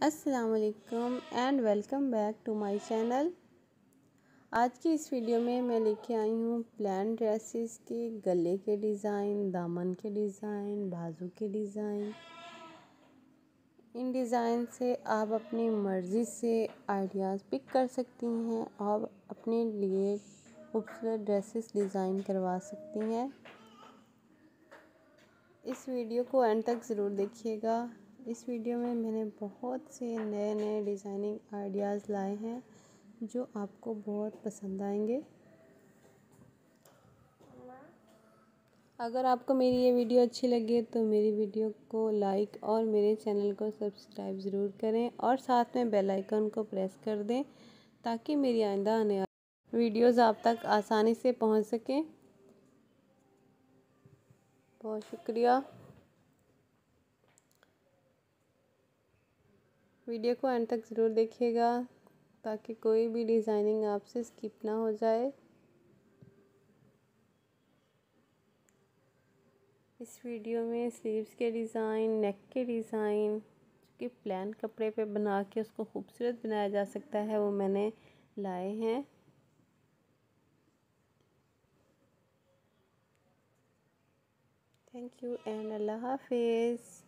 अस्सलाम वालेकुम and welcome back to my channel आज की इस वीडियो में मैं लेके आई हूँ प्लान ड्रेसेस के गले के डिज़ाइन दामन के डिज़ाइन बाजू के डिज़ाइन इन डिज़ाइन से आप अपनी मर्ज़ी से आइडियाज़ पिक कर सकती हैं और अपने लिए खूबसूरत ड्रेसेस डिज़ाइन करवा सकती हैं. इस वीडियो को एंड तक ज़रूर देखिएगा. इस वीडियो में मैंने बहुत से नए नए डिज़ाइनिंग आइडियाज़ लाए हैं, जो आपको बहुत पसंद आएँगे। अगर आपको मेरी ये वीडियो अच्छी लगे तो मेरी वीडियो को लाइक और मेरे चैनल को सब्सक्राइब ज़रूर करें और साथ में बेल आइकन को प्रेस कर दें, ताकि मेरी आइंदा आने वीडियोज़ आप तक आसानी से पहुँच सकें। बहुत शुक्रिया। वीडियो को एंड तक ज़रूर देखिएगा, ताकि कोई भी डिज़ाइनिंग आपसे स्किप ना हो जाए। इस वीडियो में स्लीव्स के डिज़ाइन, नेक के डिज़ाइन कि प्लान कपड़े पे बना के उसको खूबसूरत बनाया जा सकता है, वो मैंने लाए हैं। थैंक यू एंड अल्लाह हाफिज़